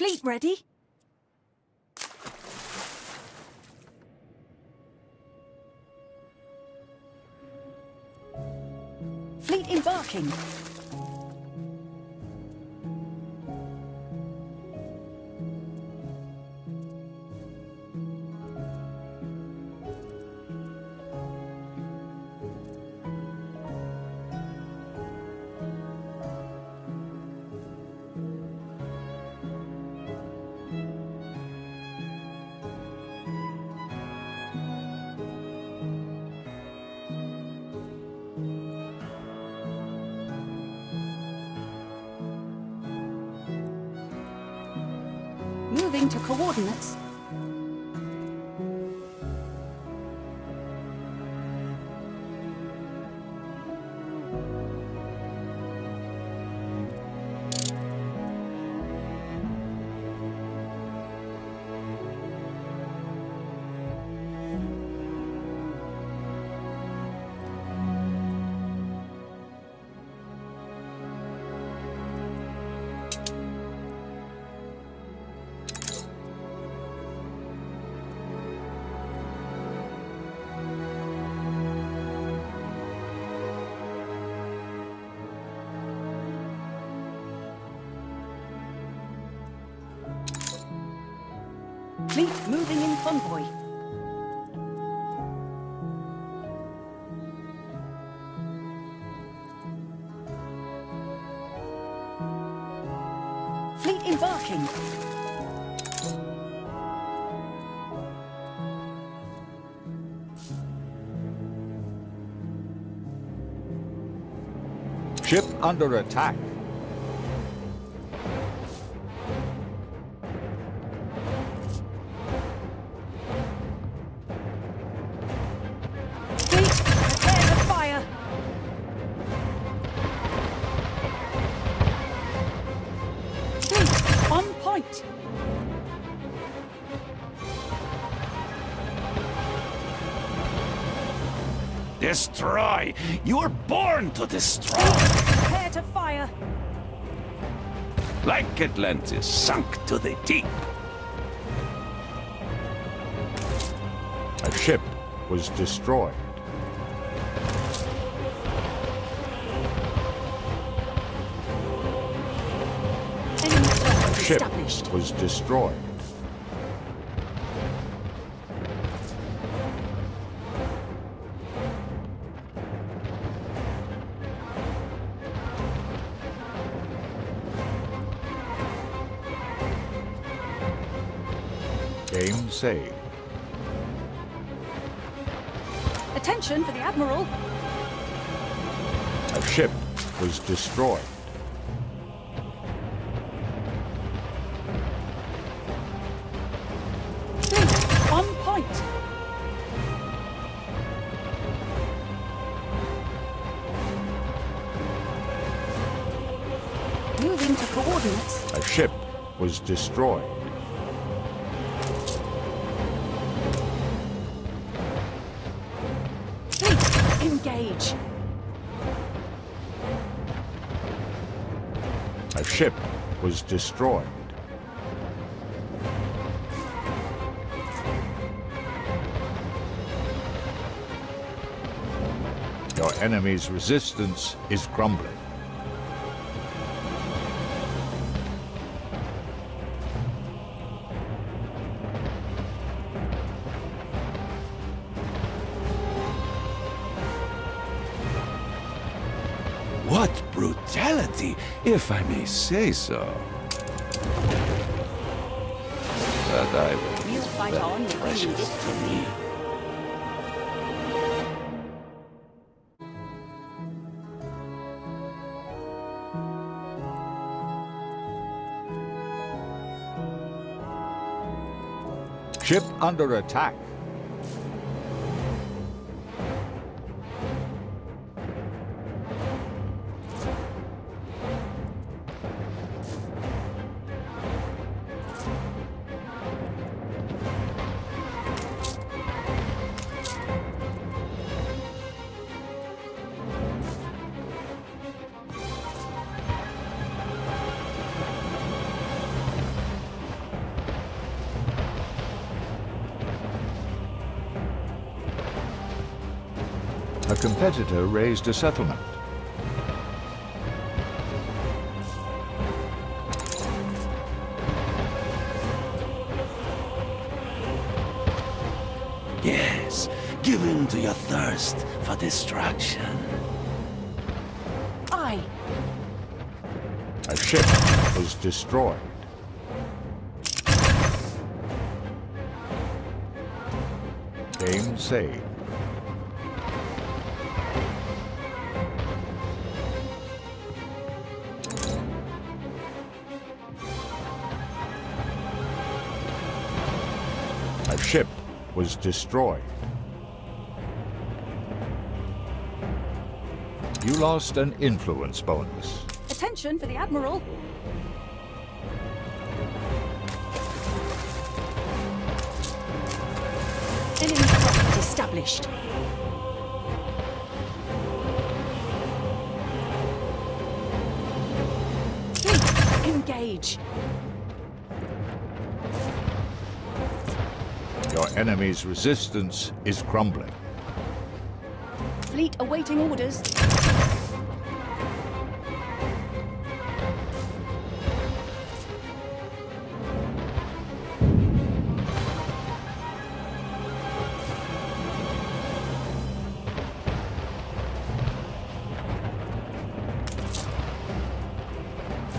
Fleet ready? Fleet embarking. Moving to coordinates. Fleet moving in convoy. Fleet embarking. Ship under attack. Destroy! You were born to destroy! Prepare to fire. Like Atlantis, sunk to the deep. A ship was destroyed. Enemy A ship was destroyed. Game saved. Attention for the Admiral. A ship was destroyed. Hmm, point. Moving to coordinates. A ship was destroyed. Engage. A ship was destroyed. Your enemy's resistance is crumbling. Brutality, if I may say so. But I will We'll fight on if we need precious it. to me. Ship under attack. Competitor raised a settlement. Yes, give in to your thirst for destruction. I. A ship was destroyed. Game saved. Ship was destroyed. You lost an influence bonus. Attention for the Admiral. Enemy threat established. Fleet, engage. Enemy's resistance is crumbling. Fleet awaiting orders.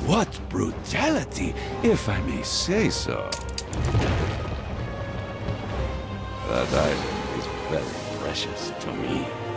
What brutality, if I may say so. That is very precious to me.